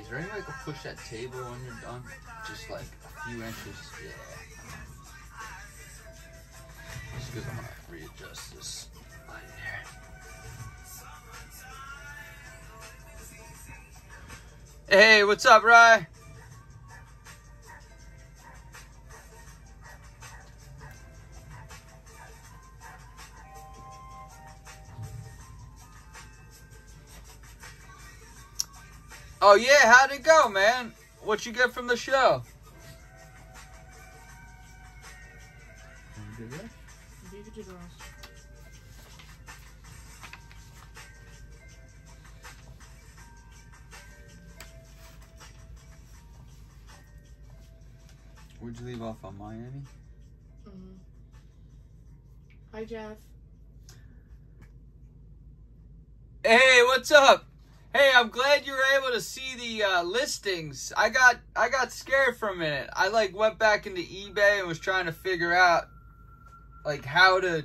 is there any way I can push that table when you're done? Just like a few inches. Yeah. Just because I'm gonna readjust this line here. Hey, what's up, Rye? Oh yeah, how'd it go, man? What you get from the show? Where'd you leave off on Miami? Mhm. Hi, Jeff. Hey, what's up? Hey, I'm glad you were able to see the uh, listings. I got I got scared for a minute. I like went back into eBay and was trying to figure out like how to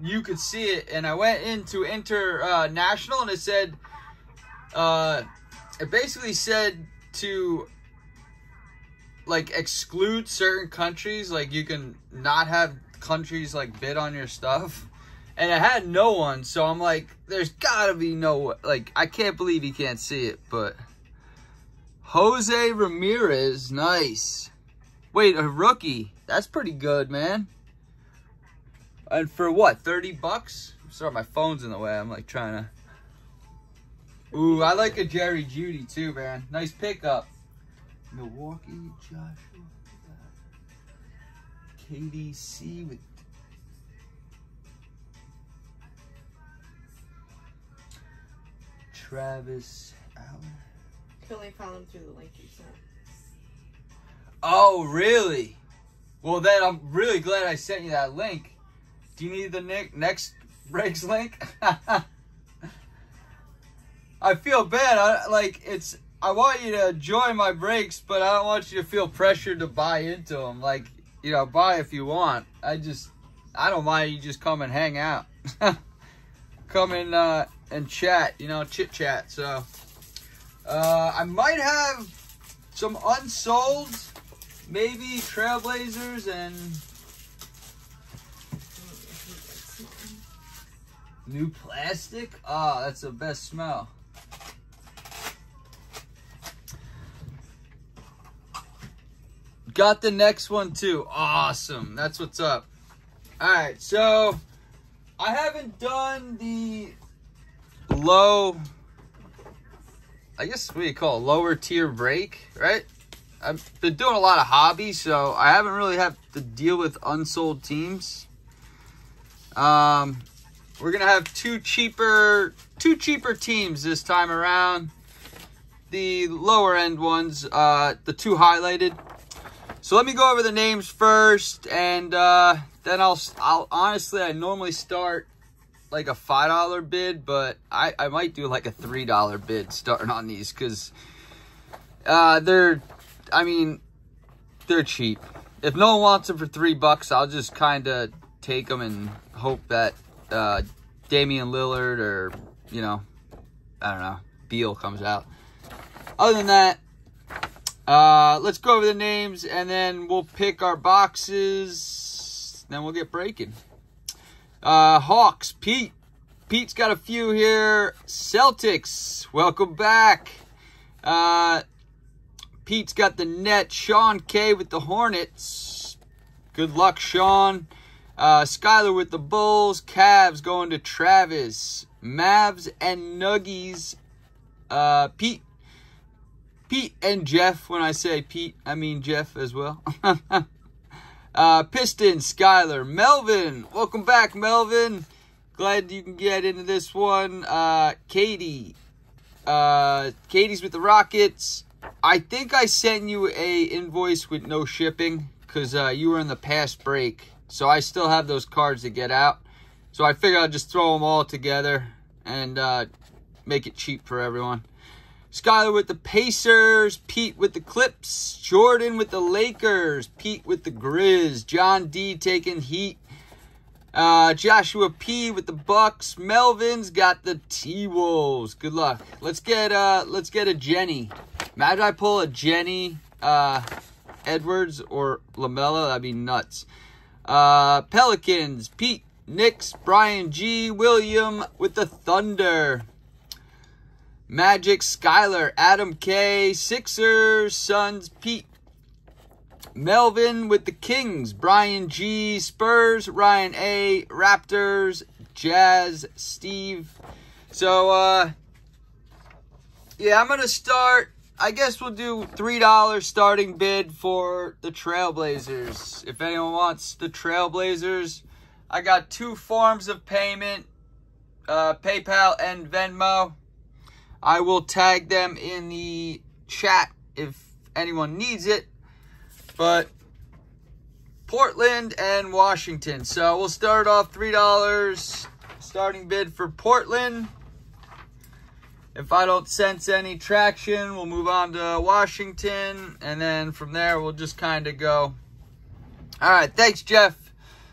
you could see it, and I went into international and it said uh, it basically said to like exclude certain countries, like you can not have countries like bid on your stuff and it had no one. So I'm like, there's gotta be no like I can't believe he can't see it, but Jose Ramirez, nice. Wait, a rookie. That's pretty good, man. And for what, 30 bucks? Sorry, my phone's in the way. I'm like trying to. Ooh, I like a Jerry Jeudy too, man. Nice pickup. Milwaukee, Joshua. KDC with Travis Allen. Could only found him through the link you sent. Oh, really? Well, then I'm really glad I sent you that link. Do you need the ne- next breaks link? I feel bad. I like it's. I want you to enjoy my breaks, but I don't want you to feel pressured to buy into them. Like you know, buy if you want. I just, I don't mind you just come and hang out, come and uh, and chat. You know, chit chat. So, uh, I might have some unsold, maybe Trailblazers and new plastic. Oh, that's the best smell. Got the next one too. Awesome. That's what's up. All right, so I haven't done the low. I guess what do you call it? lower tier break, right? I've been doing a lot of hobbies, so I haven't really had to deal with unsold teams. Um, we're gonna have two cheaper, two cheaper teams this time around. The lower end ones, uh, the two highlighted. So let me go over the names first, and uh, then I'll, I'll honestly, I normally start like a five dollar bid, but I, I might do like a three dollar bid starting on these because uh, they're, I mean, they're cheap. If no one wants them for three bucks, I'll just kind of take them and hope that uh, Damian Lillard or you know, I don't know, Beal comes out. Other than that, uh, let's go over the names and then we'll pick our boxes. Then we'll get breaking. Uh, Hawks, Pete. Pete's got a few here. Celtics, welcome back. Uh, Pete's got the net. Sean K with the Hornets. Good luck, Sean. Uh, Skyler with the Bulls. Cavs going to Travis. Mavs and Nuggies. Uh, Pete. Pete and Jeff. When I say Pete, I mean Jeff as well. uh, Pistons, Skyler. Melvin. Welcome back, Melvin. Glad you can get into this one. Uh, Katie. Uh, Katie's with the Rockets. I think I sent you a invoice with no shipping because uh, you were in the past break. So I still have those cards to get out. So I figured I'd just throw them all together and uh, make it cheap for everyone. Skyler with the Pacers, Pete with the Clips, Jordan with the Lakers, Pete with the Grizz, John D taking Heat, uh, Joshua P with the Bucks, Melvin's got the T Wolves. Good luck. Let's get uh, let's get a Jenny. Imagine I pull a Jenny uh, Edwards or LaMelo. That'd be nuts. Uh, Pelicans, Pete, Knicks, Brian G, William with the Thunder. Magic, Skyler, Adam K, Sixers, Suns, Pete. Melvin with the Kings, Brian G, Spurs, Ryan A, Raptors, Jazz, Steve. So, uh, yeah, I'm going to start. I guess we'll do $3 starting bid for the Trailblazers. If anyone wants the Trailblazers, I got two forms of payment uh, PayPal and Venmo. I will tag them in the chat if anyone needs it. But Portland and Washington. So we'll start off $3 starting bid for Portland. If I don't sense any traction, we'll move on to Washington. And then from there, we'll just kind of go. All right. Thanks, Jeff.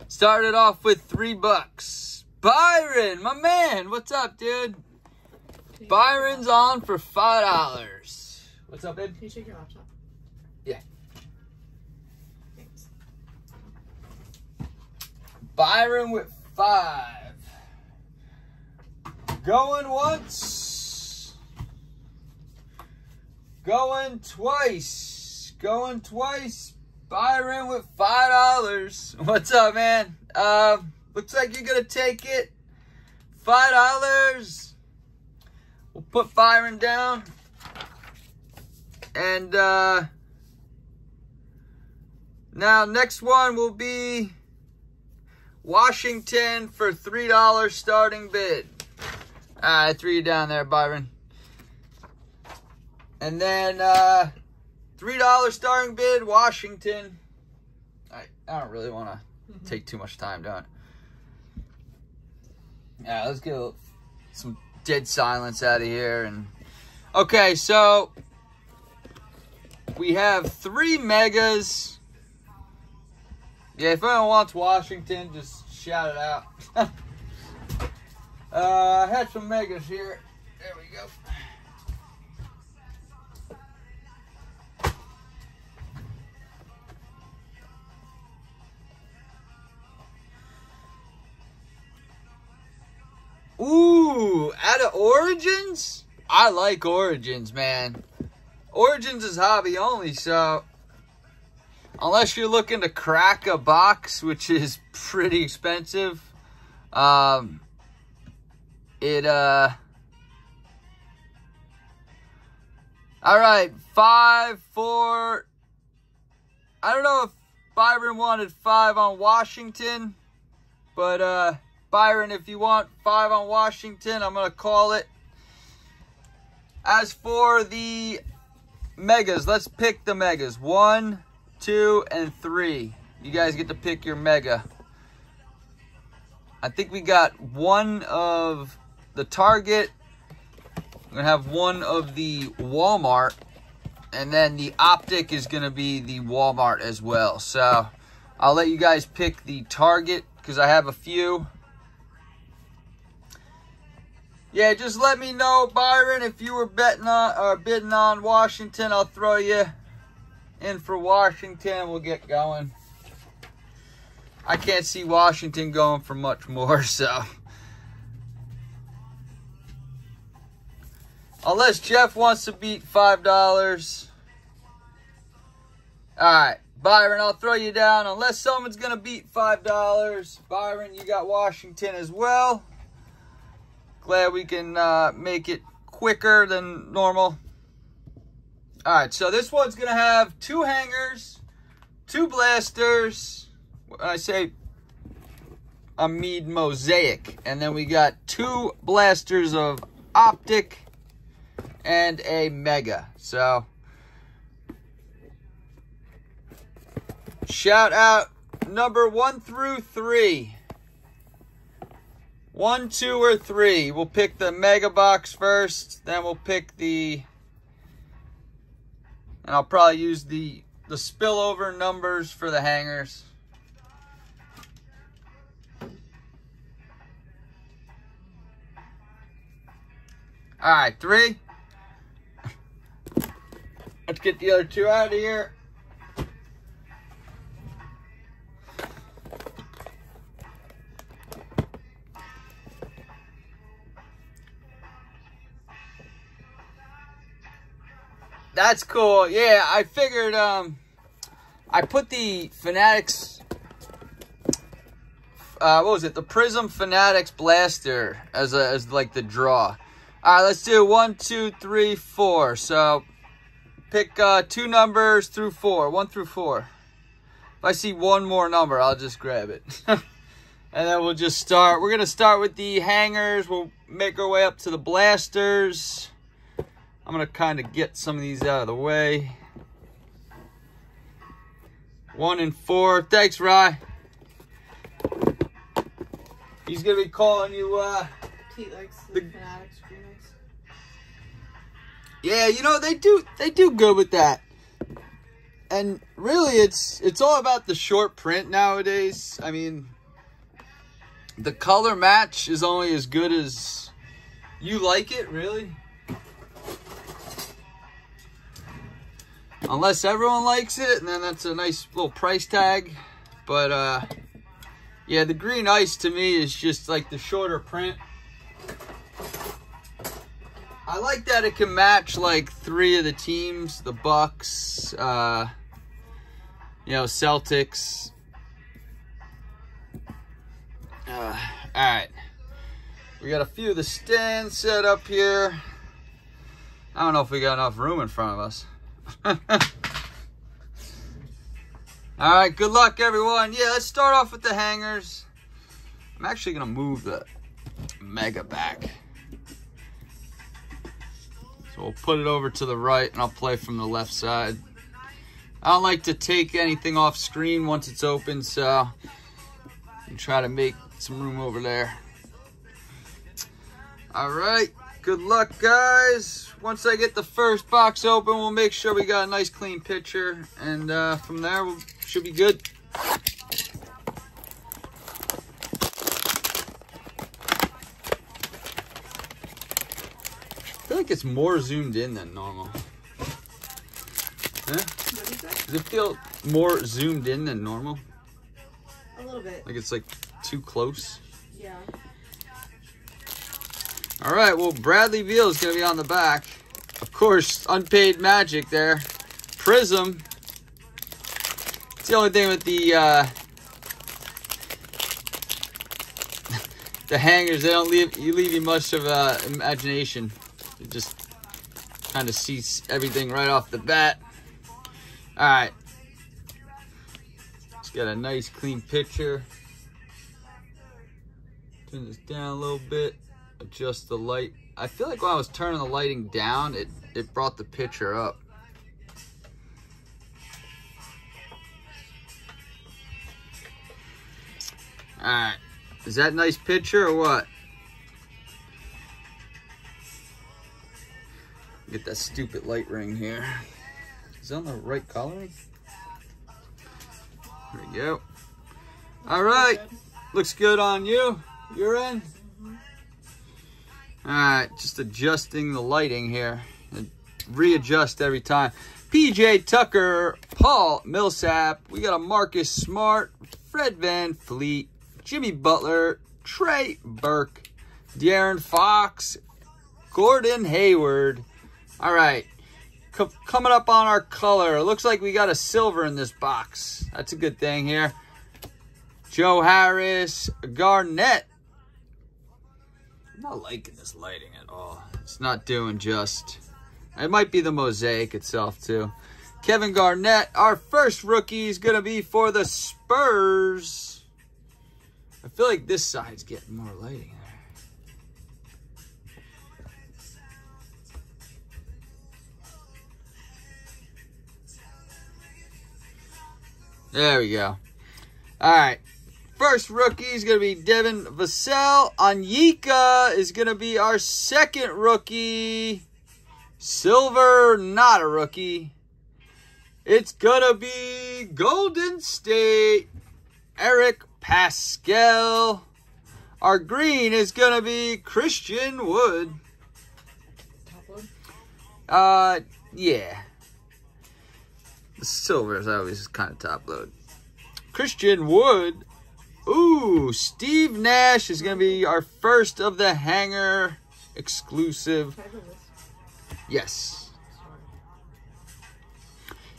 Started off with three bucks. Byron, my man. What's up, dude? Byron's on for five dollars. What's up, babe? Can you shake your laptop? Yeah. Thanks. Byron with five. Going once. Going twice. Going twice. Byron with five dollars. What's up, man? Um, looks like you're gonna take it. Five dollars. We'll put Byron down. And uh now next one will be Washington for $3 starting bid. I threw you down there, Byron. And then uh, $3 starting bid, Washington. I, I don't really want to take too much time doing it. Yeah, let's get a- some dead silence out of here. And Okay, so we have three megas. Yeah, if anyone wants Washington, just shout it out. uh, I had some megas here. There we go. Out of Origins? I like Origins, man. Origins is hobby only, so unless you're looking to crack a box, which is pretty expensive, um, it, uh, all right, five, four, I don't know if Byron wanted five on Washington, but, uh, Byron, if you want five on Washington, I'm going to call it. As for the megas, let's pick the megas. One, two, and three. You guys get to pick your mega. I think we got one of the Target. We're going to have one of the Walmart. And then the Optic is going to be the Walmart as well. So I'll let you guys pick the Target because I have a few. Yeah, just let me know, Byron, if you were betting on or bidding on Washington. I'll throw you in for Washington. We'll get going. I can't see Washington going for much more, so. Unless Jeff wants to beat $5. All right, Byron, I'll throw you down. Unless someone's going to beat $5. Byron, you got Washington as well. Glad we can uh, make it quicker than normal. All right, so this one's going to have two hangers, two blasters. I say a mead mosaic. And then we got two blasters of optic and a mega. So, shout out number one through three. One, two, or three. We'll pick the mega box first, then we'll pick the, and I'll probably use the the spillover numbers for the hangers. All right, three. Let's get the other two out of here. That's cool. Yeah, I figured um I put the Fanatics uh what was it? The Prism Fanatics Blaster as a as like the draw. Alright, let's do one, two, three, four. So pick uh two numbers through four. One through four. If I see one more number, I'll just grab it. and then we'll just start. We're gonna start with the hangers. We'll make our way up to the blasters. I'm gonna kind of get some of these out of the way. One and four. Thanks, Rye. He's gonna be calling you. uh Pete likes the, The- Fanatics remix. Yeah, you know they do. They do good with that. And really, it's it's all about the short print nowadays. I mean, the color match is only as good as you like it. Really. Unless everyone likes it, and then that's a nice little price tag. But uh yeah, the green ice to me is just like the shorter print. I like that it can match like three of the teams, the Bucks, uh you know, Celtics. Uh, all right. We got a few of the stands set up here. I don't know if we got enough room in front of us. All right, good luck, everyone. Yeah, let's start off with the hangers. I'm actually gonna move the mega back. So we'll put it over to the right, and I'll play from the left side. I don't like to take anything off screen once it's open, so try to make some room over there. All right, good luck, guys. Once I get the first box open, we'll make sure we got a nice clean picture, and uh, from there, we should be good. I feel like it's more zoomed in than normal. Huh? What is it? Does it feel more zoomed in than normal? A little bit. Like it's like too close? Yeah. All right, well, Bradley Beal is going to be on the back. Of course, unpaid magic there. Prism. It's the only thing with the uh, the hangers. They don't leave you leave you much of uh, imagination. You just kind of see everything right off the bat. All right, it's got a nice clean picture. Turn this down a little bit adjust the light. I feel like when I was turning the lighting down, it, it brought the picture up. Alright. Is that nice picture or what? Get that stupid light ring here. Is that on the right coloring? There we go. Alright. Looks good on you. You're in. All right, just adjusting the lighting here. Readjust every time. PJ Tucker, Paul Millsap. We got a Marcus Smart, Fred VanVleet, Jimmy Butler, Trey Burke, De'Aaron Fox, Gordon Hayward. All right, C coming up on our color. Looks like we got a silver in this box. That's a good thing here. Joe Harris, Garnett, I'm not liking this lighting at all. It's not doing just. It might be the mosaic itself too. Kevin Garnett, our first rookie is gonna be for the Spurs. I feel like this side's getting more lighting. There we go. All right. First rookie is going to be Devin Vassell. Anyika is going to be our second rookie. Silver, not a rookie. It's going to be Golden State. Eric Paschall. Our green is going to be Christian Wood. Uh, yeah. The silver is always kind of top load. Christian Wood. Ooh, Steve Nash is going to be our first of the hanger exclusive. Yes.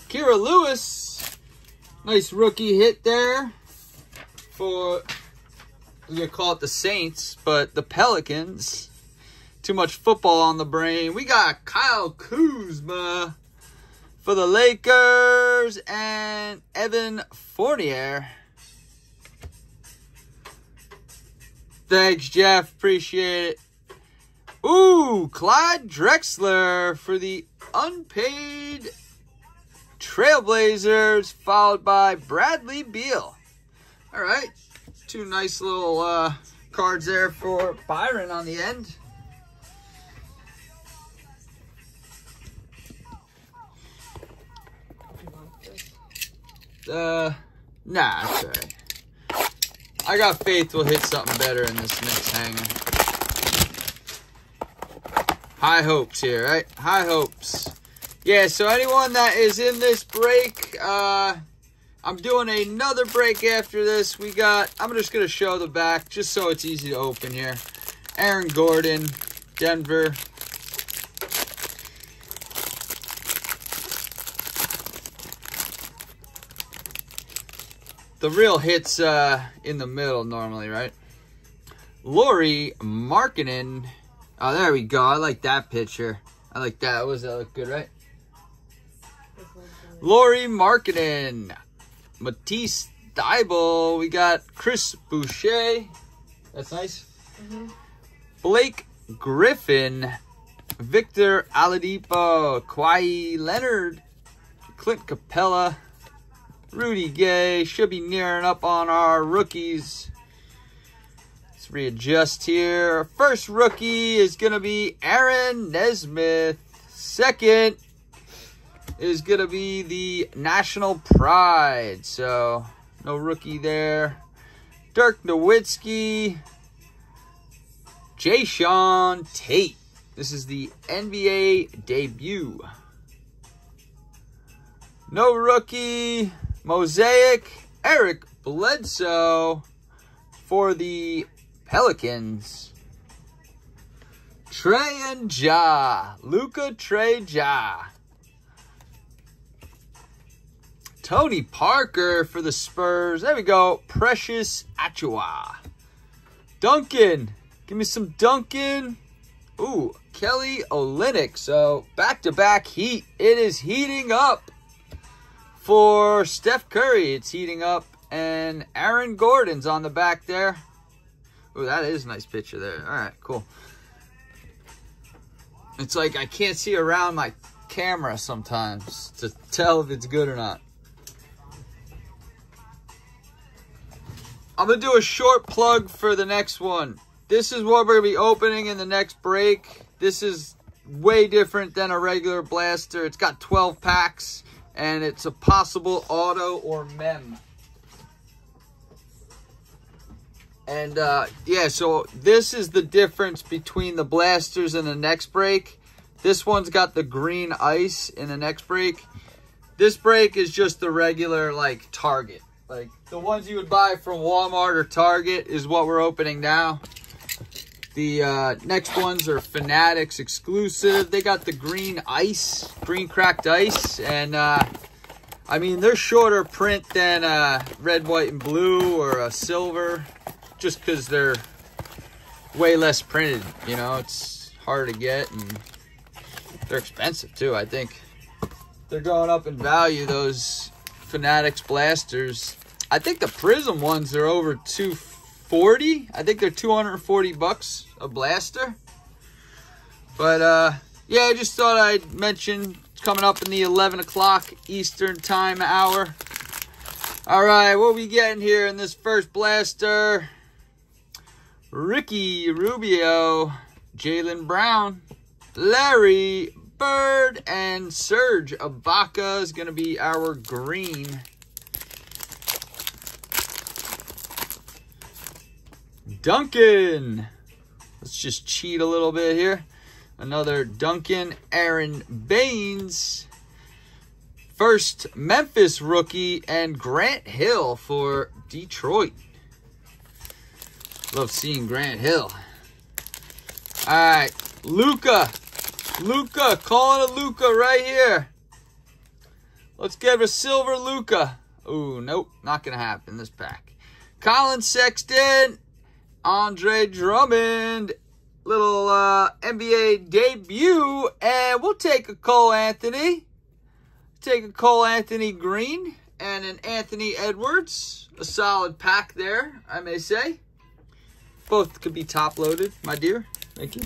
Kira Lewis. Nice rookie hit there for, we're going to call it the Saints, but the Pelicans. Too much football on the brain. We got Kyle Kuzma for the Lakers and Evan Fournier. Thanks, Jeff. Appreciate it. Ooh, Clyde Drexler for the unpaid Trailblazers, followed by Bradley Beal. All right, two nice little uh, cards there for Byron on the end. Uh, nah, right. I got faith we'll hit something better in this next hanger. High hopes here, right? High hopes. Yeah, so anyone that is in this break, uh, I'm doing another break after this. We got, I'm just going to show the back just so it's easy to open here. Aaron Gordon, Denver. The real hits uh, in the middle normally, right? Lauri Markkanen. Oh, there we go. I like that picture. I like that. Was that look good, right? Lauri Markkanen. Matisse Thybulle. We got Chris Boucher. That's nice. Mhm. Blake Griffin. Victor Oladipo. Kawhi Leonard. Clint Capela. Rudy Gay. Should be nearing up on our rookies. Let's readjust here. First rookie is going to be Aaron Nesmith. Second is going to be the National Pride. So, no rookie there. Dirk Nowitzki. Jae'Sean Tate. This is the NBA debut. No rookie. Mosaic. Eric Bledsoe for the Pelicans. Trey and Ja. Luka Trey Ja. Tony Parker for the Spurs. There we go. Precious Achiuwa. Duncan. Give me some Duncan. Ooh, Kelly Olynyk. So back to back heat. It is heating up for Steph Curry. It's heating up. And Aaron Gordon's on the back there. Ooh, that is a nice picture there. All right, cool. It's like I can't see around my camera sometimes to tell if it's good or not. I'm going to do a short plug for the next one. This is what we're going to be opening in the next break. This is way different than a regular blaster. It's got 12 packs and it's a possible auto or mem. And uh, yeah, so this is the difference between the blasters and the next break. This one's got the green ice in the next break. This break is just the regular like Target. Like the ones you would buy from Walmart or Target is what we're opening now. The uh, next ones are Fanatics exclusive. They got the green ice, green cracked ice, and uh, I mean they're shorter print than uh, red, white, and blue or a silver, just because they're way less printed. You know, it's hard to get and they're expensive too. I think they're going up in value. Those Fanatics blasters. I think the Prism ones are over 240. I think they're 240 bucks a blaster. But uh, yeah, I just thought I'd mention it's coming up in the 11 o'clock Eastern time hour. All right, what we getting here in this first blaster? Ricky Rubio, Jalen Brown, Larry Bird, and Serge Ibaka is going to be our green. Duncan. Let's just cheat a little bit here. Another Duncan Aron Baynes. first Memphis rookie and Grant Hill for Detroit. Love seeing Grant Hill. All right, Luka. Luka, calling a Luka right here. Let's get a silver Luka. Ooh, nope, not gonna happen this pack. Collin Sexton, Andre Drummond, little uh, NBA debut, and we'll take a Cole Anthony. Take a Cole Anthony Green and an Anthony Edwards. A solid pack there, I may say. Both could be top loaded, my dear. Thank you.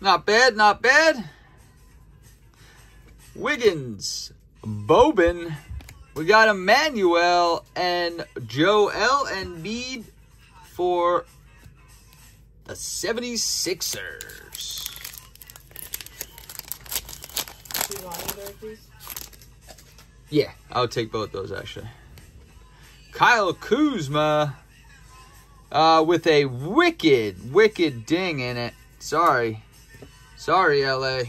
Not bad, not bad. Wiggins, Boban. We got Emmanuel and Joel Embiid for the 76ers. Do you want either? Yeah, I'll take both those actually. Kyle Kuzma uh, with a wicked, wicked ding in it. Sorry. Sorry, LA.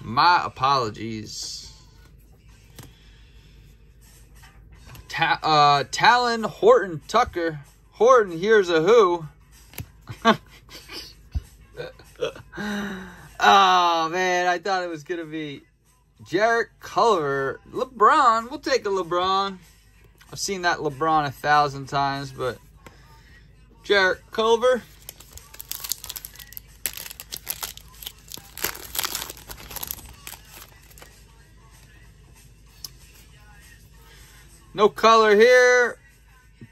My apologies. Ta- uh, Talen Horton Tucker. Horton, here's a who. oh, man. I thought it was going to be Jarrett Culver. LeBron. We'll take a LeBron. I've seen that LeBron a thousand times, but Jarrett Culver. No color here.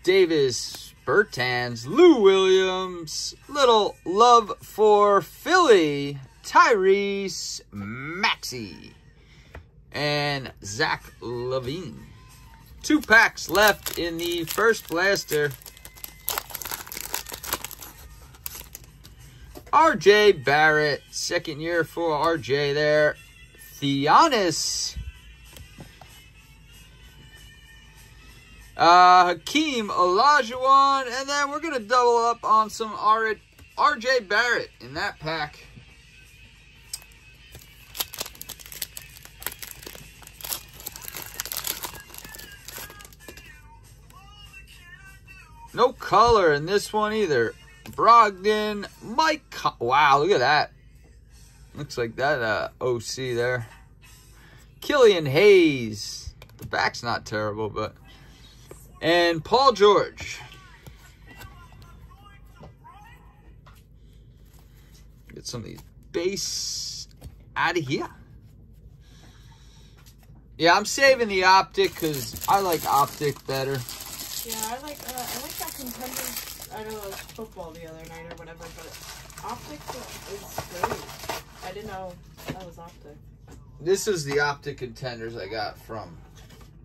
Davis, Bertans, Lou Williams, little love for Philly, Tyrese, Maxey, and Zach LaVine. Two packs left in the first blaster. RJ Barrett, second year for RJ there. Theonis. Uh, Hakeem Olajuwon, and then we're gonna double up on some RJ Barrett in that pack. No color in this one either. Brogdon, Mike. Co- wow, look at that. Looks like that uh, OC there. Killian Hayes. The back's not terrible, but. And Paul George. Get some of these base out of here. Yeah, I'm saving the optic because I like optic better. Yeah, I like uh, I like that contenders. I know it was football the other night or whatever, but optic is great. I didn't know that was optic. This is the optic contenders I got from.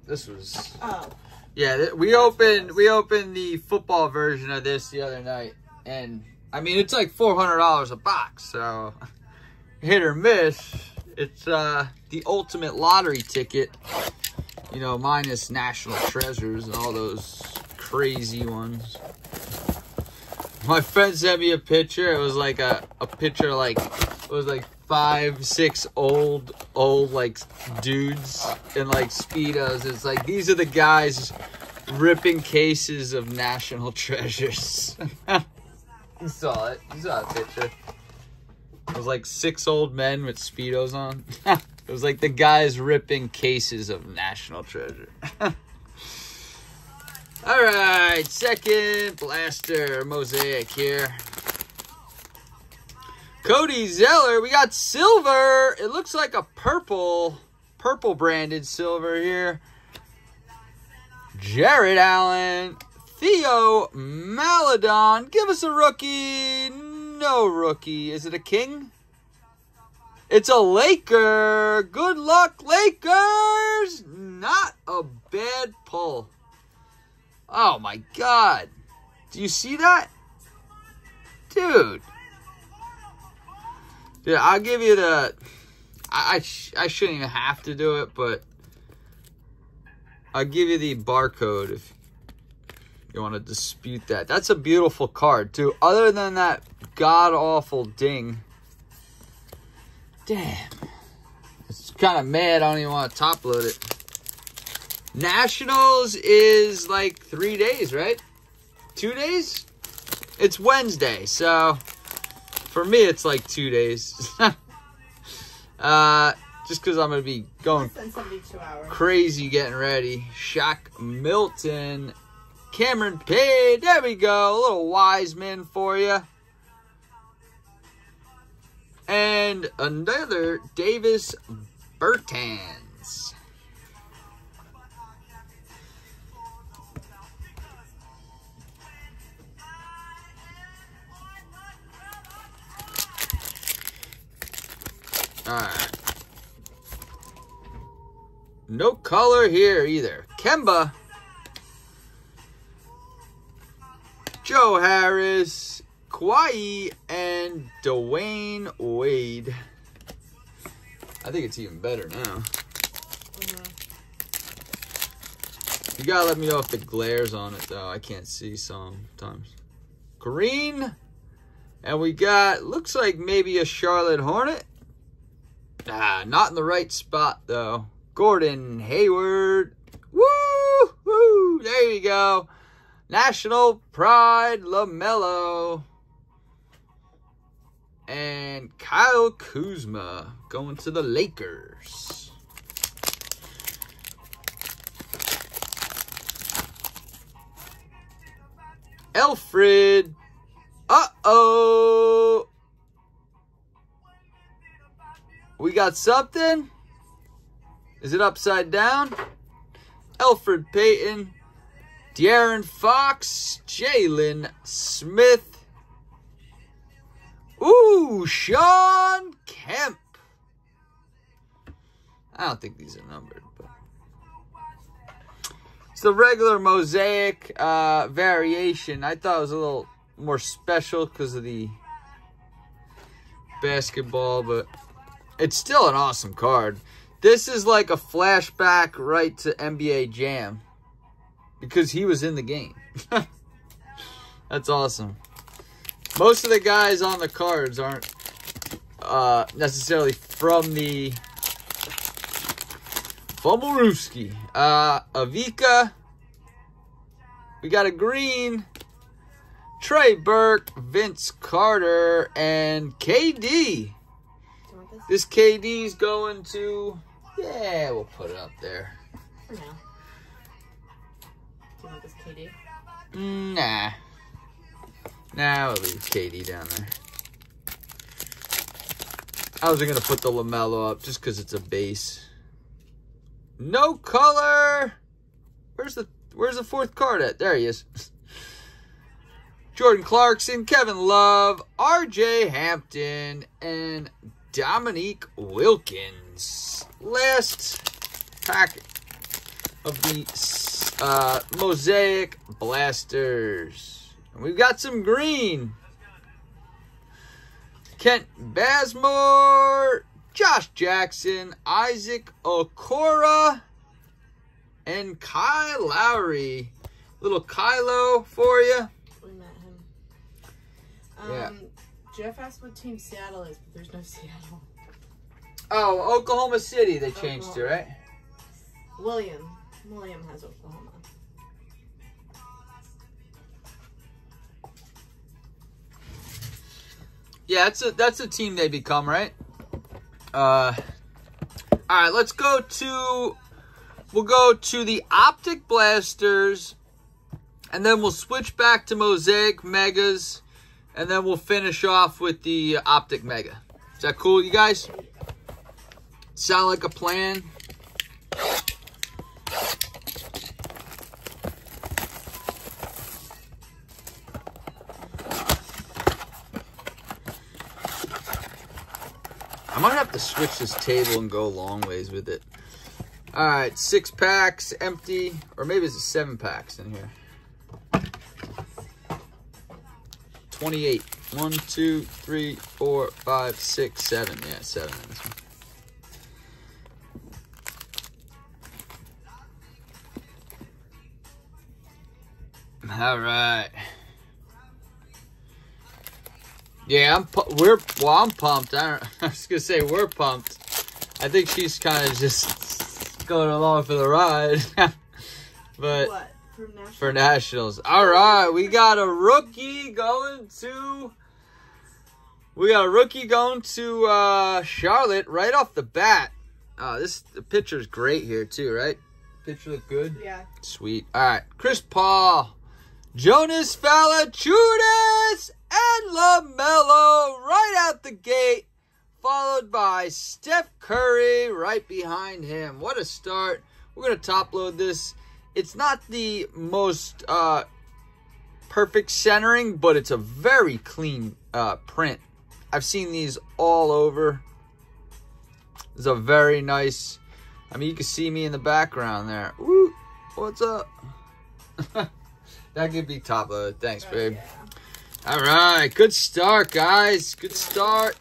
This was Oh, yeah. We opened we opened the football version of this the other night, and I mean it's like four hundred dollars a box, so hit or miss. It's uh the ultimate lottery ticket, you know, minus National Treasures and all those crazy ones. My friend sent me a picture. It was like a, a picture like it was like five, six old, old like dudes in like speedos. It's like these are the guys ripping cases of national treasures. you saw it. You saw the picture. It was like six old men with speedos on. it was like the guys ripping cases of national treasure. All right, second blaster mosaic here. Cody Zeller, we got silver. It looks like a purple, purple branded silver here. Jarrett Allen, Theo Maledon. Give us a rookie. No rookie. Is it a king? It's a Laker. Good luck, Lakers. Not a bad pull. Oh my god. Do you see that? Dude. Dude, I'll give you the. I, I, sh- I shouldn't even have to do it, but I'll give you the barcode if you want to dispute that. That's a beautiful card, too. Other than that god awful ding, Damn. It's kind of mad. I don't even want to top load it. Nationals is like three days, right? Two days? It's Wednesday, so for me it's like two days. uh, just because I'm gonna be going than 72 hours. crazy getting ready. Shake Milton, Cameron Page. There we go. A little Wiseman for you. And another Davis Bertans. All right. No color here either. Kemba. Joe Harris, Kawhi, and Dwyane Wade. I think it's even better now. Mhm. You gotta let me know if the glare's on it though. I can't see sometimes. Green. And we got, looks like maybe a Charlotte Hornet. Ah, not in the right spot though. Gordon Hayward. Woo! There you go. National Pride LaMelo. And Kyle Kuzma going to the Lakers. Alfred. Uh We got something? Is it upside down? Elfrid Payton, De'Aaron Fox, Jalen Smith. Ooh, Shawn Kemp. I don't think these are numbered, but it's the regular mosaic uh, variation. I thought it was a little more special because of the basketball, but it's still an awesome card. This is like a flashback right to NBA Jam because he was in the game. That's awesome. Most of the guys on the cards aren't uh, necessarily from the Fumblerooski. Uh, Avika. We got a green. Trey Burke, Vince Carter, and KD. Do you want this? KD's going to, yeah, we'll put it up there. Now. Do you want this, KD? Mm, nah. Nah, I'll leave KD down there. I was gonna put the Lamelo up just because it's a base. No color. Where's the Where's the fourth card at? There he is. Jordan Clarkson, Kevin Love, R.J. Hampton, and Dominique Wilkins. Last pack of the uh, Mosaic Blasters. And we've got some green. Kent Bazemore, Josh Jackson, Isaac Okoro, and Kyle Lowry. Little Kylo for you. We met him. Um, Yeah. Jeff asked what team Seattle is, but there's no Seattle. Oh, Oklahoma City they changed to, right? William. William has Oklahoma. Yeah, that's a that's a team they become, right? Uh all right, let's go to we'll go to the Optic Blasters and then we'll switch back to Mosaic Megas and then we'll finish off with the Optic Mega. Is that cool, you guys? Sound like a plan? I might have to switch this table and go long ways with it. All right, six packs, empty, or maybe it's seven packs in here. 28. One, two, three, four, five, six, seven. Yeah, seven in this one. All right. Yeah, I'm. We're. Well, I'm pumped. I, I was gonna say we're pumped. I think she's kind of just going along for the ride. but what? From national? for nationals. All right, we got a rookie going to. We got a rookie going to uh, Charlotte right off the bat. Uh, this the picture's great here too, right? Picture look good. Yeah. Sweet. All right, Chris Paul, Jonas Valanciunas, and Lamelo right out the gate, followed by Steph Curry right behind him. What a start! We're gonna top load this. It's not the most uh, perfect centering, but it's a very clean uh, print. I've seen these all over. It's a very nice. I mean, you can see me in the background there. Woo! What's up? that could be top loaded. Thanks, babe. All right, good start, guys. Good start.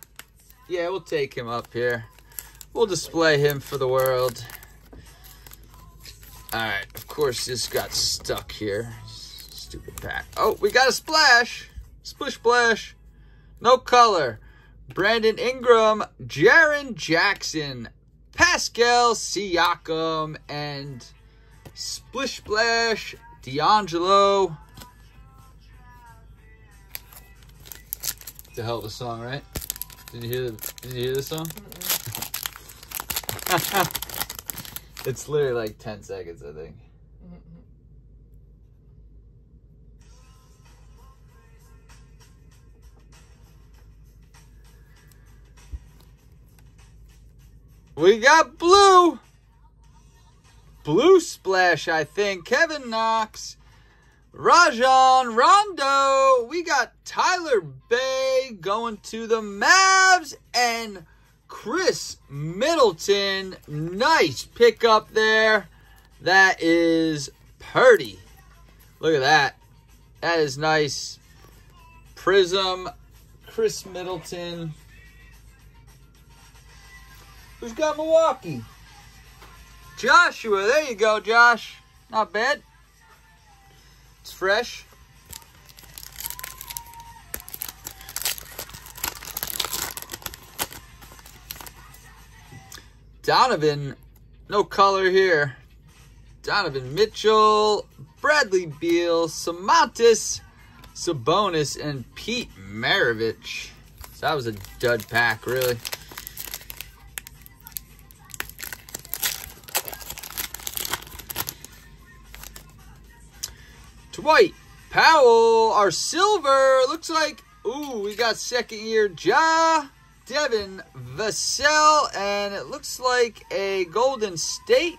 Yeah, we'll take him up here. We'll display him for the world. All right, course, this got stuck here. Stupid pack. Oh, we got a splash. Splish splash. No color. Brandon Ingram, Jaren Jackson, Pascal Siakam, and Splish Splash D'Angelo. A hell of a song, right? Did you hear? The, did you hear the song? it's literally like ten seconds, I think. We got blue. Blue splash, I think. Kevin Knox. Rajon Rondo. We got Tyler Bey going to the Mavs and Khris Middleton. Nice pickup there. That is Purdy. Look at that. That is nice. Prism. Khris Middleton. Who's got Milwaukee? Joshua. There you go, Josh. Not bad. It's fresh. Donovan, no color here. Donovan Mitchell, Bradley Beal, Samantis, Sabonis, and Pete Maravich. So that was a dud pack, really. Dwight Powell, our silver. Looks like, ooh, we got second year Ja, Devin Vassell, and it looks like a Golden State.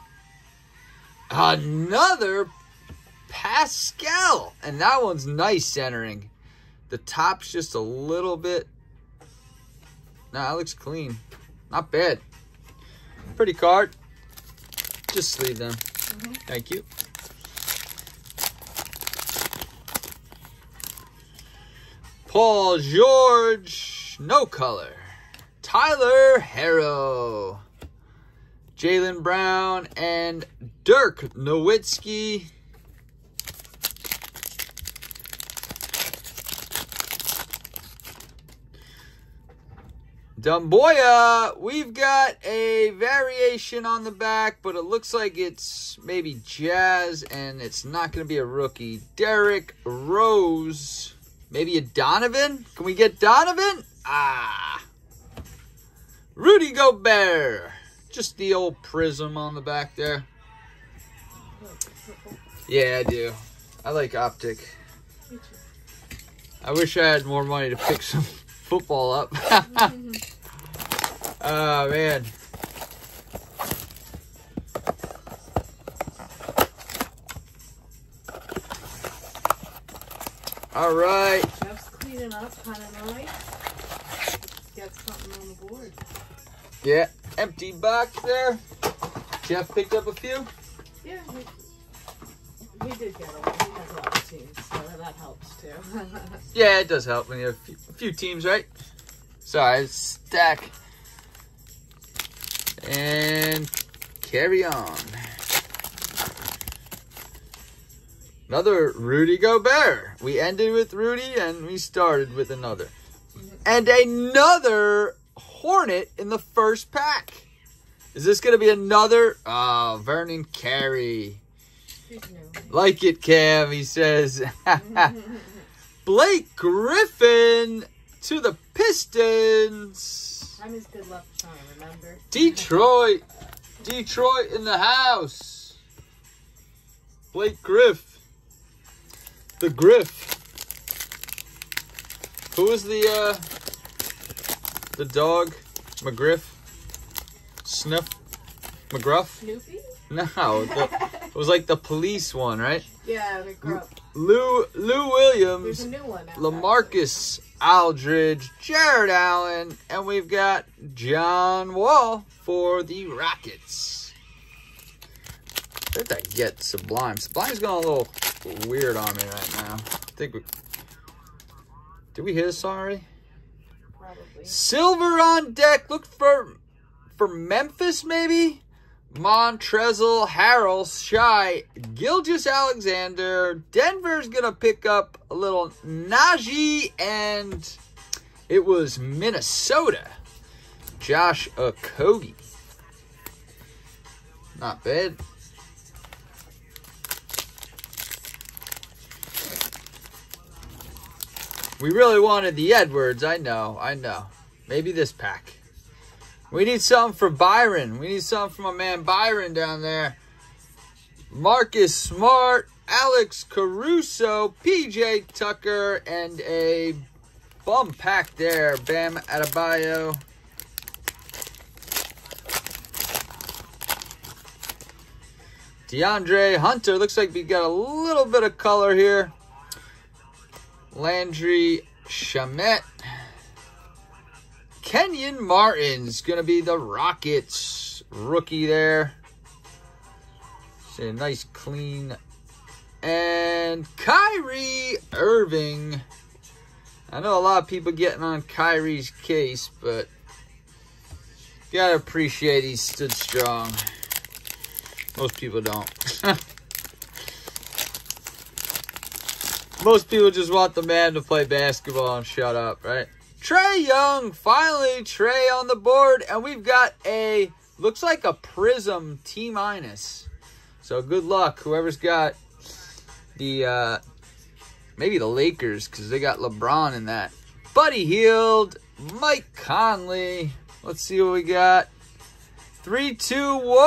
Another Pascal, and that one's nice centering. The top's just a little bit. Nah, that looks clean. Not bad. Pretty card. Just sleeve them. Mm-hmm. Thank you. Paul George, no color. Tyler Herro. Jaylen Brown and Dirk Nowitzki. Doumbouya, we've got a variation on the back, but it looks like it's maybe Jazz, and it's not going to be a rookie. Derrick Rose. Maybe a Donovan? Can we get Donovan? Ah. Rudy Gobert. Just the old prism on the back there. Yeah, I do. I like optic. I wish I had more money to pick some football up. oh, man. All right. Jeff's cleaning up, kind of nice. Get something on the board. Yeah, empty box there. Jeff picked up a few. Yeah, he, he did get a lot. He has a lot of teams, so that helps too. Yeah, it does help when you have a few, a few teams, right? Sorry, stack. And carry on. Another Rudy Gobert. We ended with Rudy and we started with another. And another Hornet in the first pack. Is this going to be another? Oh, Vernon Carey. Like it, Cam, he says. Blake Griffin to the Pistons. Time is good luck time, remember? Detroit. Detroit in the house. Blake Griff. The Griff. Who is the uh the dog? McGriff? Sniff? McGruff? Snoopy? No, the, it was like the police one, right? yeah, girl. Lou Lou There's Williams, a new one. Lamarcus Aldridge, Jarrett Allen, and we've got John Wall for the Rockets. I think I get Sublime. Sublime's going a little weird on me right now. I think we did we hit already? Probably. Silver on deck. Look for for Memphis, maybe. Montrezl, Harrell, Shai, Gilgis Alexander. Denver's gonna pick up a little Nnaji, and it was Minnesota. Josh Okogie. Not bad. We really wanted the Edwards. I know. I know. Maybe this pack. We need something for Byron. We need something for my man Byron down there. Marcus Smart, Alex Caruso, PJ Tucker, and a bum pack there. Bam Adebayo. DeAndre Hunter. Looks like we got a little bit of color here. Landry Shamet. Kenyon Martin's going to be the Rockets rookie there. A nice clean. And Kyrie Irving. I know a lot of people getting on Kyrie's case, but you gotta appreciate he stood strong. Most people don't. Most people just want the man to play basketball and shut up, right? Trae Young, finally Trae on the board, and we've got a looks like a Prism T minus. So good luck, whoever's got the uh maybe the Lakers because they got LeBron in that. Buddy Hield, Mike Conley. Let's see what we got. Three, two, one.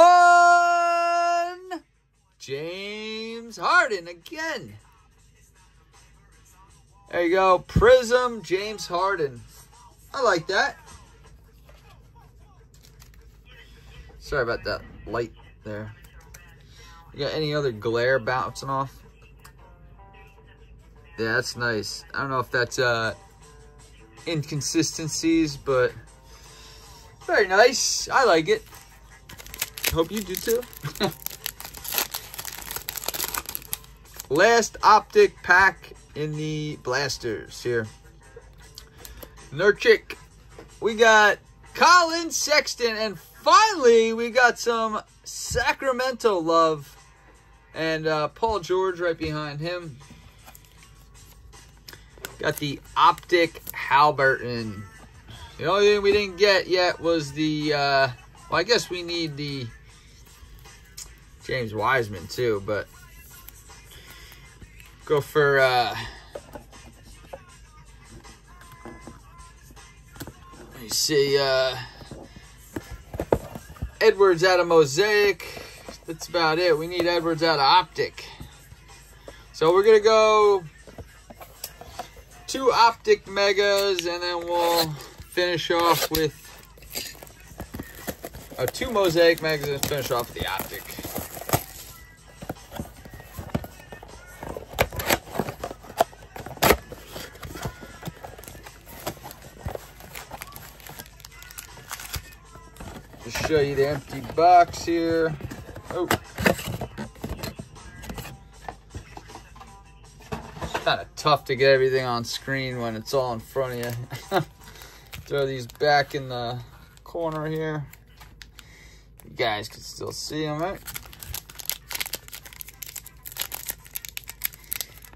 James Harden again. There you go. Prism, James Harden. I like that. Sorry about that light there. You got any other glare bouncing off? Yeah, that's nice. I don't know if that's uh inconsistencies, but very nice. I like it. Hope you do too. Last optic pack in the blasters here. Nurkic. We got Collin Sexton. And finally, we got some Sacramento love. And uh, Paul George right behind him. Got the optic Haliburton. The only thing we didn't get yet was the, uh, well, I guess we need the James Wiseman too, but go for, uh, let me see, uh, Edwards out of Mosaic. That's about it. We need Edwards out of Optic. So we're to go two Optic Megas, and then we'll finish off with uh, two Mosaic Megas and finish off the Optic. Show you the empty box here. Oh. It's kind of tough to get everything on screen when it's all in front of you. Throw these back in the corner here. You guys can still see them, right?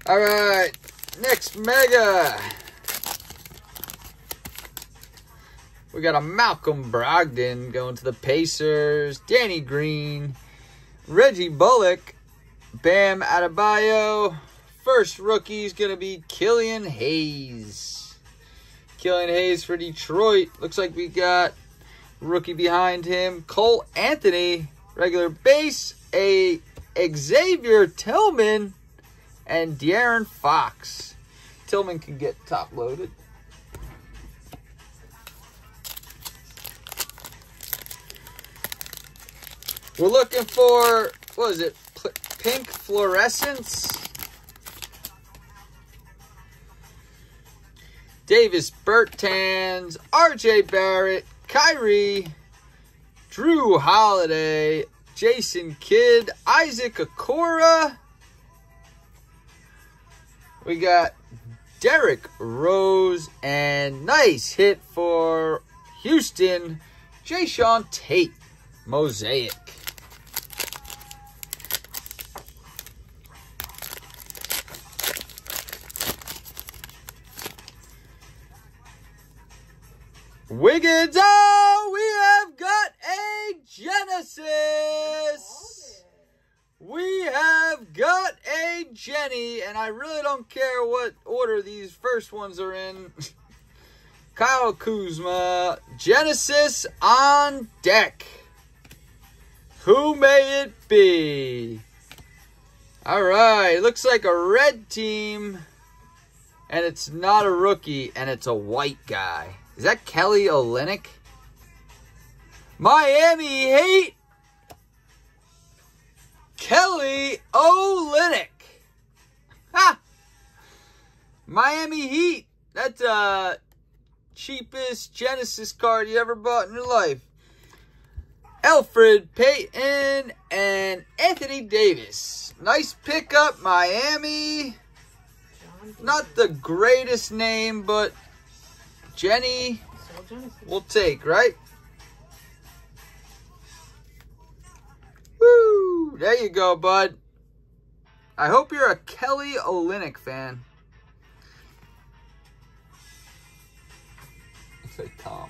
All right, next mega. We got a Malcolm Brogdon going to the Pacers. Danny Green. Reggie Bullock. Bam Adebayo. First rookie is going to be Killian Hayes. Killian Hayes for Detroit. Looks like we got rookie behind him. Cole Anthony. Regular base. A Xavier Tillman. And De'Aaron Fox. Tillman can get top loaded. We're looking for, what is it, pink fluorescence? Davis Bertans, RJ Barrett, Kyrie, Jrue Holiday, Jason Kidd, Isaac Okoro. We got Derrick Rose, and nice hit for Houston, Jae'Sean Tate, Mosaic. Wiggins, oh, we have got a Genesis. We have got a Jenny, and I really don't care what order these first ones are in. Kyle Kuzma, Genesis on deck. Who may it be? All right, looks like a red team, and it's not a rookie, and it's a white guy. Is that Kelly Olynyk? Miami Heat. Kelly Olynyk. Ha! Miami Heat. That's uh cheapest Genesis card you ever bought in your life. Elfrid Payton and Anthony Davis. Nice pickup, Miami. Not the greatest name, but Jenny will take, right? Woo! There you go, bud. I hope you're a Kelly Olynyk fan. Looks like Tom.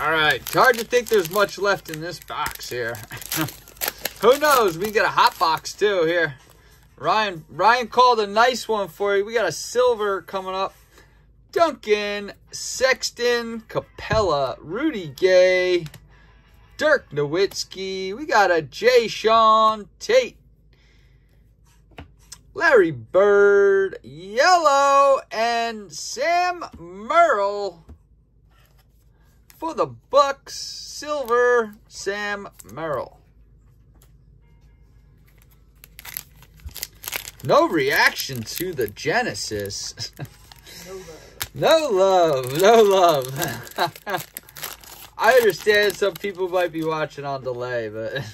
All right, it's hard to think there's much left in this box here. Who knows? We get a hot box too here. Ryan Ryan called a nice one for you. We got a silver coming up. Duncan, Sexton, Capela, Rudy Gay, Dirk Nowitzki. We got a Jae'Sean Tate. Larry Bird, Yellow, and Sam Merrill for the Bucks. Silver, Sam Merrill. No reaction to the Genesis. no love. No love. I understand some people might be watching on delay, but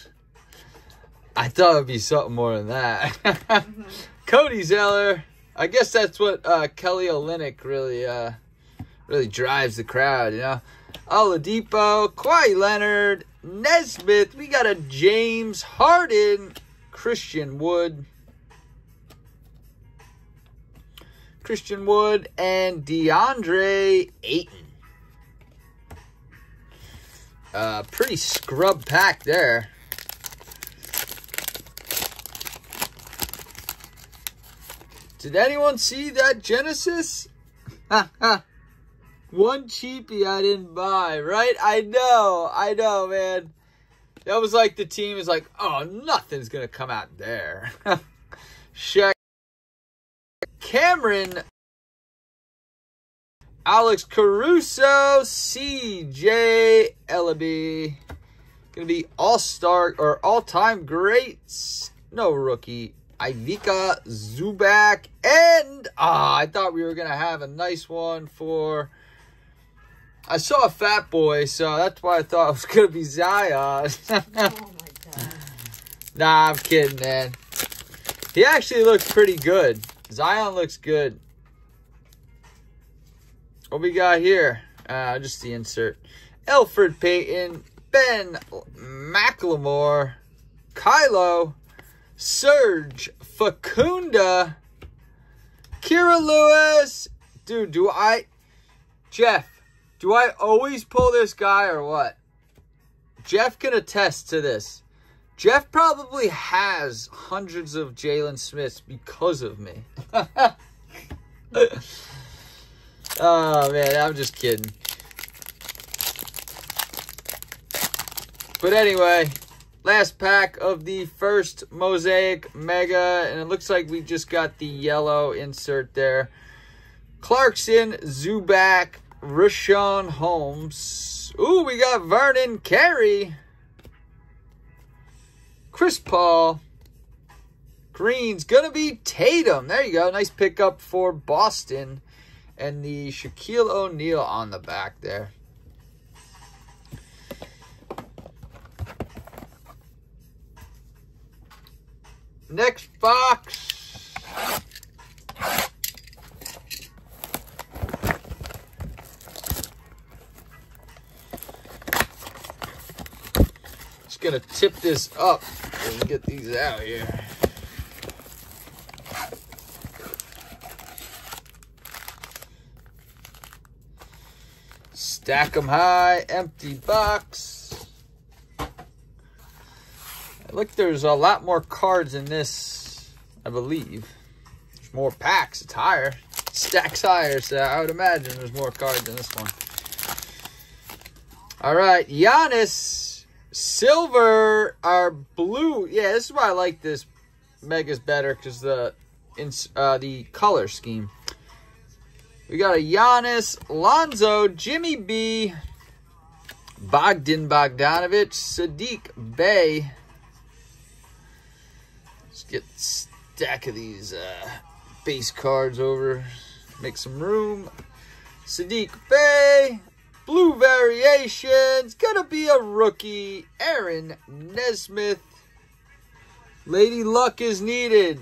I thought it'd be something more than that. mm-hmm. Cody Zeller. I guess that's what uh, Kelly Olynyk really uh, really drives the crowd, you know. Oladipo, Kawhi Leonard, Nesmith. We got a James Harden, Christian Wood. Christian Wood, and DeAndre Ayton. Uh, pretty scrub pack there. Did anyone see that Genesis? One cheapie I didn't buy, right? I know, I know, man. That was like the team is like, oh, nothing's going to come out there. Shaq Cameron, Alex Caruso, CJ Elleby. Gonna be all-star or all-time greats. No rookie. Ivica Zubac. And ah, I thought we were gonna have a nice one for I saw a fat boy, so that's why I thought it was gonna be Zion. oh my god. Nah, I'm kidding, man. He actually looks pretty good. Zion looks good. What we got here? Uh, just the insert. Elfrid Payton, Ben McLemore, Kylo, Serge Facunda, Kira Lewis. Dude, do I... Jeff, do I always pull this guy or what? Jeff can attest to this. Jeff probably has hundreds of Jalen Smiths because of me. oh, man, I'm just kidding. But anyway, last pack of the first Mosaic Mega, and it looks like we just got the yellow insert there. Clarkson, Zubac, Richaun Holmes. Ooh, we got Vernon Carey. Chris Paul. Green's gonna be Tatum. There you go. Nice pickup for Boston. And the Shaquille O'Neal on the back there. Next box. Gonna tip this up and get these out here. Stack them high, empty box. Look, there's a lot more cards in this, I believe. There's more packs. It's higher. Stacks higher, so I would imagine there's more cards in this one. All right, Giannis, silver, or blue. Yeah, this is why I like this Mega's better, because the, uh, the color scheme. We got a Giannis, Lonzo, Jimmy B, Bogdan Bogdanovich, Sadiq Bey, Let's get stack of these uh, base cards over. Make some room. Sadiq Bey. Blue Variations. Gonna be a rookie. Aaron Nesmith. Lady Luck is needed.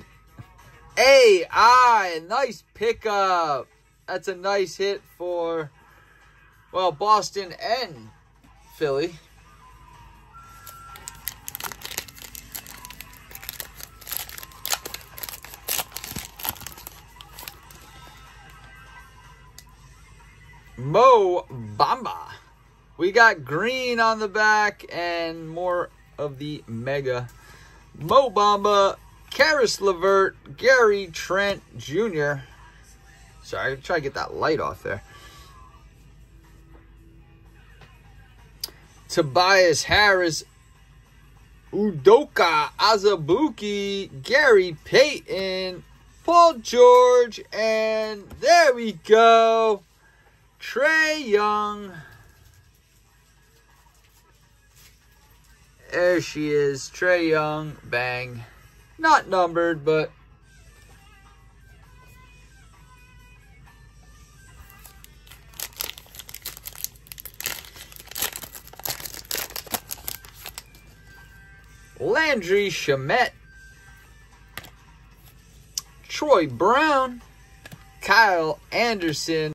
AI. Nice pickup. That's a nice hit for, well, Boston and Philly. Mo Bamba. We got green on the back and more of the Mega. Mo Bamba, Caris LeVert, Gary Trent Jr. Sorry, try to get that light off there. Tobias Harris, Udoka Azubuike, Gary Payton, Paul George, and there we go. Trae Young. There she is. Trae Young. Bang. Not numbered, but. Landry Shamet. Troy Brown. Kyle Anderson.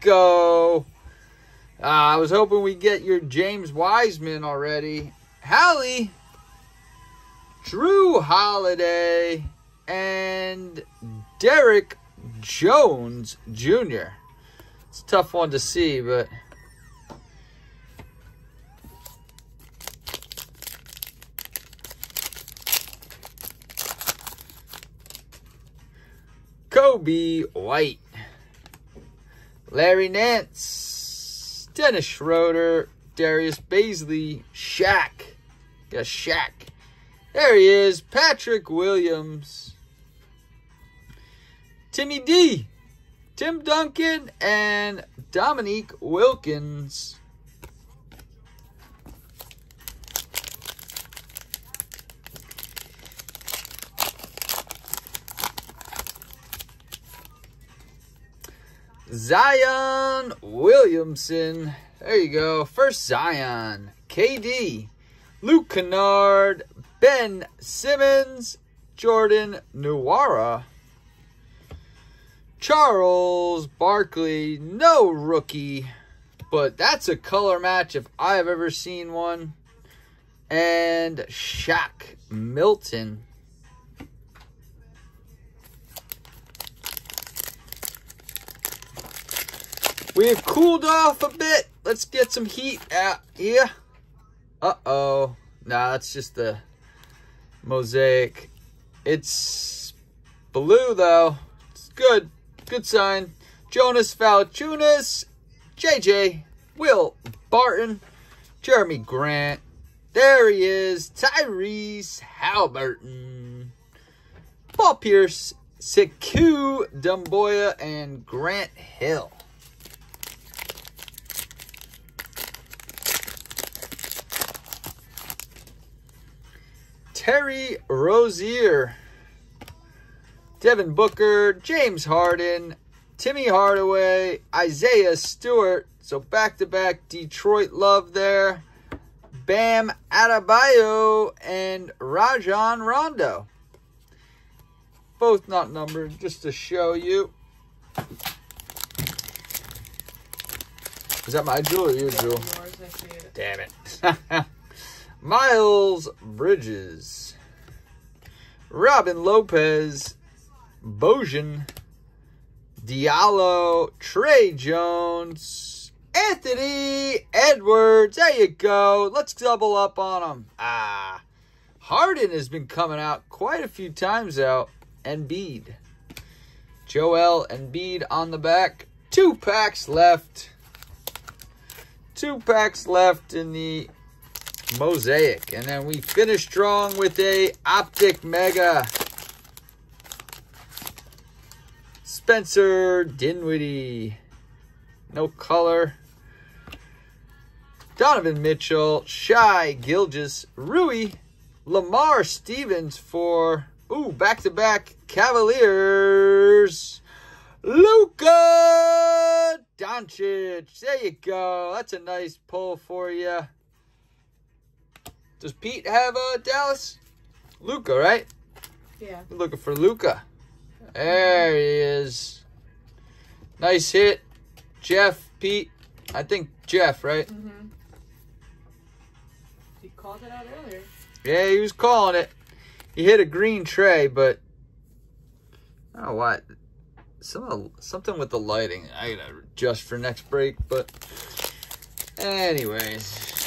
Nico. Uh, I was hoping we get your James Wiseman already. Hallie. Jrue Holiday. And Derrick Jones Jr. It's a tough one to see, but... Coby White. Larry Nance, Dennis Schroeder, Darius Bazley, Shaq. Got Shaq. There he is, Patrick Williams, Timmy D, Tim Duncan, and Dominique Wilkins. Zion Williamson. There you go. First Zion. KD. Luke Kennard. Ben Simmons. Jordan Nwora. Charles Barkley. No rookie. But that's a color match if I've ever seen one. And Shake Milton. We've cooled off a bit. Let's get some heat out here. Uh-oh. Nah, that's just the mosaic. It's blue, though. It's good. Good sign. Jonas Valanciunas, JJ, Will Barton, Jerami Grant. There he is. Tyrese Haliburton. Paul Pierce, Sekou Doumbouya, and Grant Hill. Terry Rozier, Devin Booker, James Harden, Timmy Hardaway, Isaiah Stewart. So back to back Detroit love there. Bam Adebayo and Rajon Rondo. Both not numbered, just to show you. Is that my jewel or your jewel? yours, I see it. Damn it. Miles Bridges. Robin Lopez. Bojan. Diallo. Tre Jones. Anthony Edwards. There you go. Let's double up on them. Ah. Harden has been coming out quite a few times out. Embiid. Joel Embiid on the back. Two packs left. Two packs left in the mosaic. And then we finish strong with a optic mega. Spencer Dinwiddie. No color. Donovan Mitchell. Shai Gilgeous. Rui. Lamar Stevens for, ooh, back-to-back Cavaliers. Luka Doncic. There you go. That's a nice pull for you. Does Pete have uh, Dallas? Luka, right? Yeah. We're looking for Luka. There he is. Nice hit. Jeff, Pete. I think Jeff, right? Mm-hmm. You called it out earlier. Yeah, he was calling it. He hit a green tray, but I don't know what. Some something with the lighting. I gotta adjust for next break, but anyways.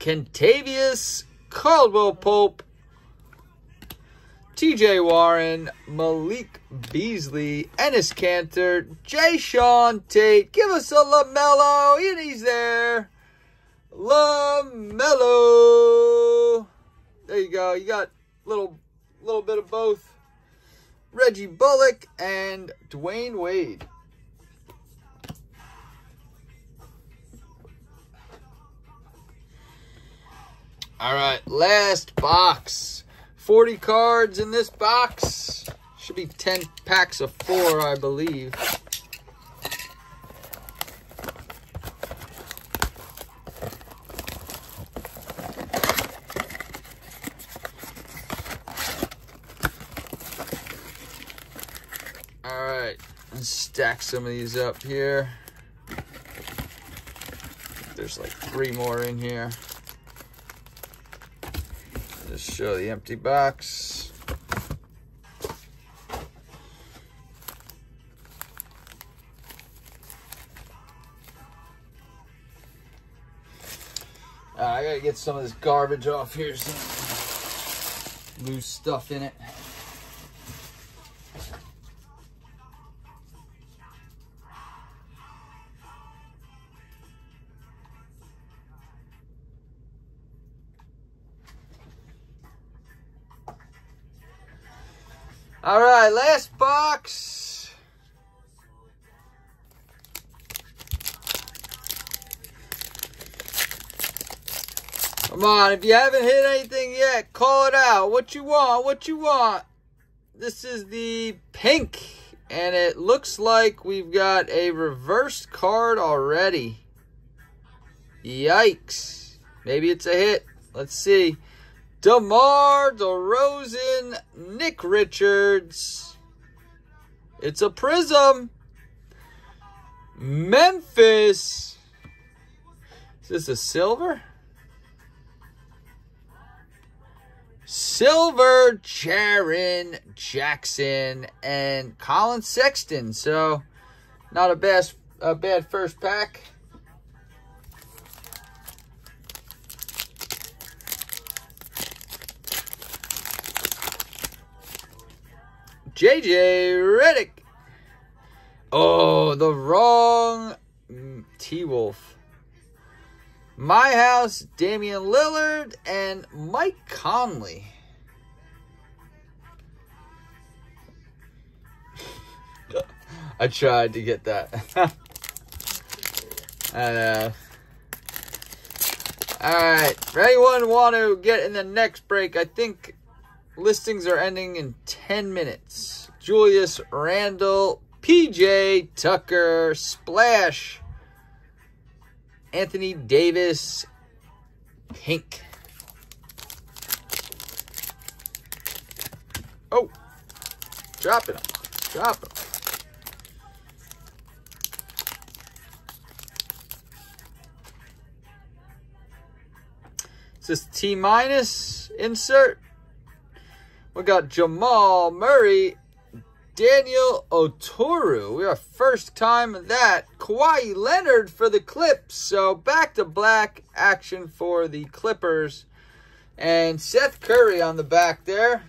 Kentavious Caldwell Pope, TJ Warren, Malik Beasley, Enes Kanter, Jay Sean Tate. Give us a LaMelo, and he's there. LaMelo. There you go. You got little little bit of both. Reggie Bullock and Dwyane Wade. All right, last box. 40 cards in this box. Should be 10 packs of four, I believe. All right, let's stack some of these up here. There's like three more in here. Just show the empty box. Uh, I gotta get some of this garbage off here. Some loose stuff in it. All right, last box. Come on, if you haven't hit anything yet, call it out. What you want? What you want? This is the pink, and it looks like we've got a reversed card already. Yikes. Maybe it's a hit. Let's see. DeMar DeRozan, Nick Richards. It's a prism. Memphis. Is this a silver? Silver, Jaren Jackson, and Collin Sexton. So, not a bad, a bad first pack. JJ Redick. Oh, the wrong T Wolf. My House, Damian Lillard, and Mike Conley. I tried to get that. I know. Uh, alright, for anyone want to get in the next break, I think listings are ending in 10 minutes. Julius Randle, PJ Tucker, Splash, Anthony Davis, Pink. Oh, dropping them, drop them. Is this T minus insert? We got Jamal Murray, Daniel Oturu. We are first time that. Kawhi Leonard for the Clips. So back to black action for the Clippers. And Seth Curry on the back there.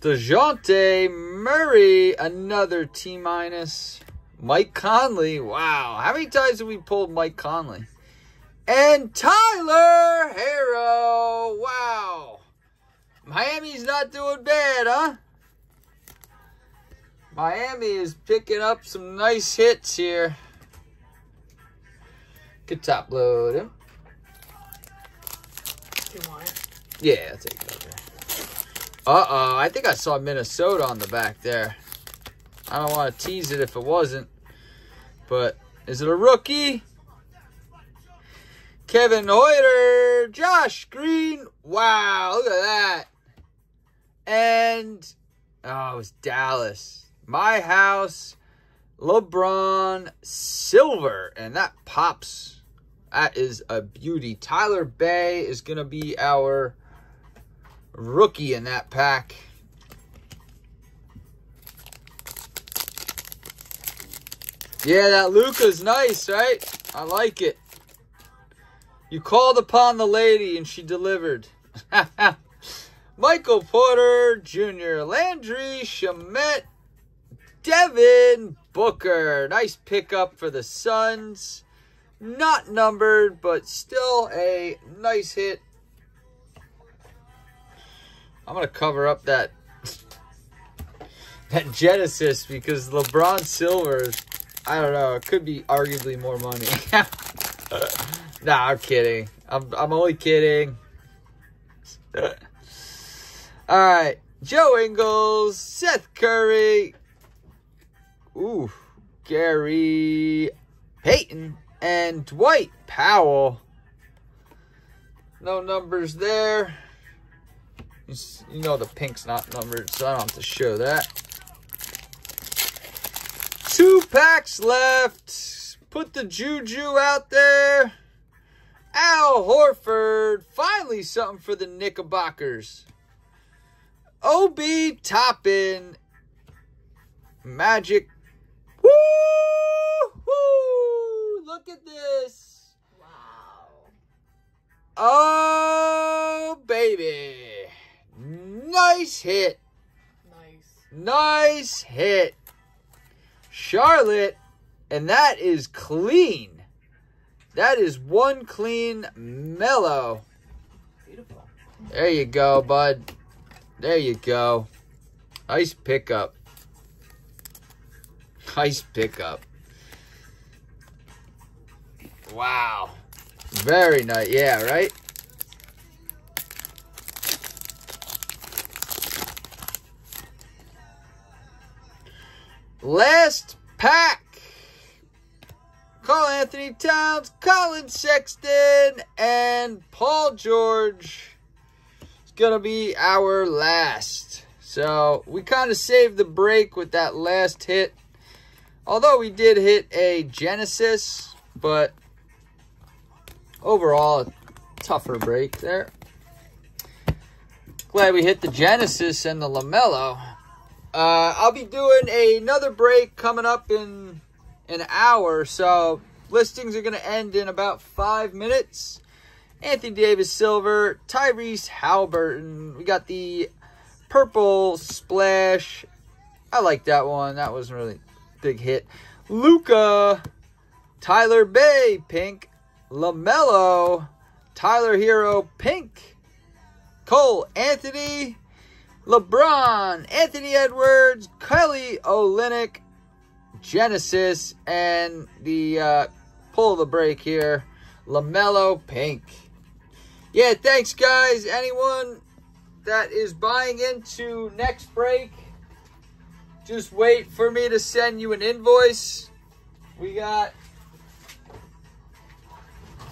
DeJounte Murray, another T minus. Mike Conley, wow. How many times have we pulled Mike Conley? And Tyler Herro. Wow. Miami's not doing bad, huh? Miami is picking up some nice hits here. Could top load him. Do you want it? Yeah, I'll take it over. Uh-oh, I think I saw Minnesota on the back there. I don't want to tease it if it wasn't. But is it a rookie? Kevin Huerter, Josh Green. Wow, look at that. And, oh, it was Dallas. My house, LeBron Silver. And that pops. That is a beauty. Tyler Bey is going to be our rookie in that pack. Yeah, that Luka's nice, right? I like it. You called upon the lady and she delivered. Michael Porter Jr., Landry Shamet, Devin Booker. Nice pickup for the Suns. Not numbered, but still a nice hit. I'm going to cover up that that Genesis because LeBron Silver I don't know. It could be arguably more money. nah, I'm kidding. I'm, I'm only kidding. All right. Joe Ingles, Seth Curry. Ooh, Gary Payton and Dwight Powell. No numbers there. You know the pink's not numbered, so I don't have to show that. Two packs left. Put the juju out there. Al Horford. Finally something for the Knickerbockers. Obi Toppin. Magic. Woo! Look at this. Wow. Oh, baby. Nice hit. Nice. Nice hit. Charlotte, and that is clean. That is one clean mellow. Beautiful. There you go, bud. There you go. Nice pickup. Nice pickup. Wow. Very nice. Yeah, right? Last pack. Karl-Anthony Towns, Collin Sexton, and Paul George. It's going to be our last. So we kind of saved the break with that last hit Although we did hit a Genesis, but overall, a tougher break there. Glad we hit the Genesis and the LaMelo. Uh, I'll be doing another break coming up in an hour, so listings are going to end in about five minutes. Anthony Davis Silver, Tyrese Haliburton. We got the purple splash. I like that one. That was a really big hit. Luka, Tyler Bey, pink. LaMelo, Tyler Herro, pink. Cole Anthony, LeBron, Anthony Edwards, Kelly Olynyk, Genesis, and the uh, pull the break here, LaMelo Pink. Yeah, thanks, guys. Anyone that is buying into next break, just wait for me to send you an invoice. We got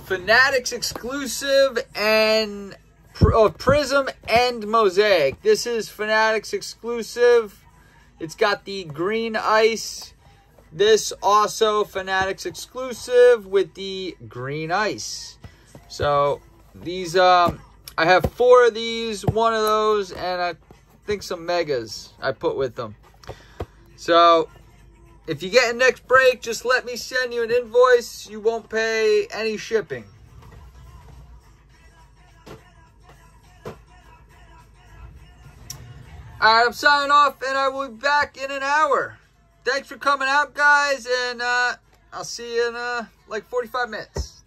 Fanatics exclusive and oh, Prism and Mosaic. This is Fanatics exclusive. It's got the green ice. This also Fanatics exclusive with the green ice. So these, um, I have four of these, one of those, and I think some megas I put with them. So if you get a next break, just let me send you an invoice. You won't pay any shipping. All right, I'm signing off, and I will be back in an hour. Thanks for coming out, guys, and uh, I'll see you in uh, like 45 minutes.